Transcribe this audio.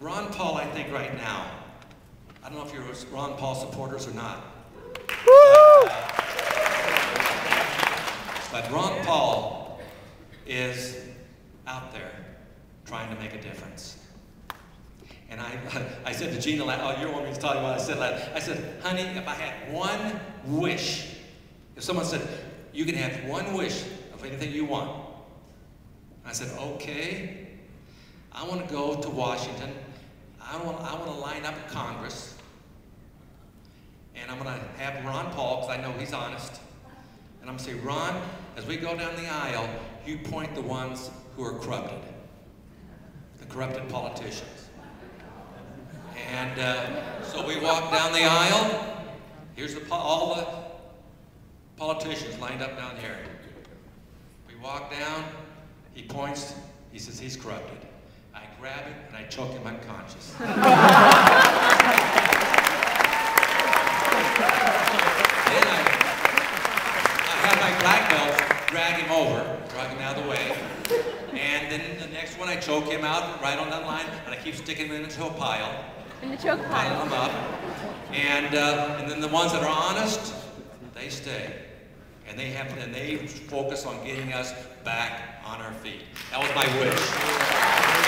Ron Paul, I think right now, I don't know if you're Ron Paul supporters or not. But uh, Ron Paul is out there trying to make a difference. And I, I said to Gina, oh, you don't want me to tell what I said. I said, honey, if I had one wish, if someone said, you can have one wish of anything you want. I said, okay. I want to go to Washington. I want, I want to line up Congress. And I'm going to have Ron Paul, because I know he's honest. And I'm going to say, Ron, as we go down the aisle, you point the ones who are corrupted, the corrupted politicians. And uh, so we walk down the aisle. Here's the, all the politicians lined up down here. We walk down. He points. He says, he's corrupted. I grab him and I choke him unconscious. then I, I have my black belt drag him over, drag him out of the way. And then the next one, I choke him out right on that line, and I keep sticking him into a pile. In the choke pile. Pile them up. And, uh, and then the ones that are honest, they stay. And they have, and they focus on getting us back on our feet. That was my wish.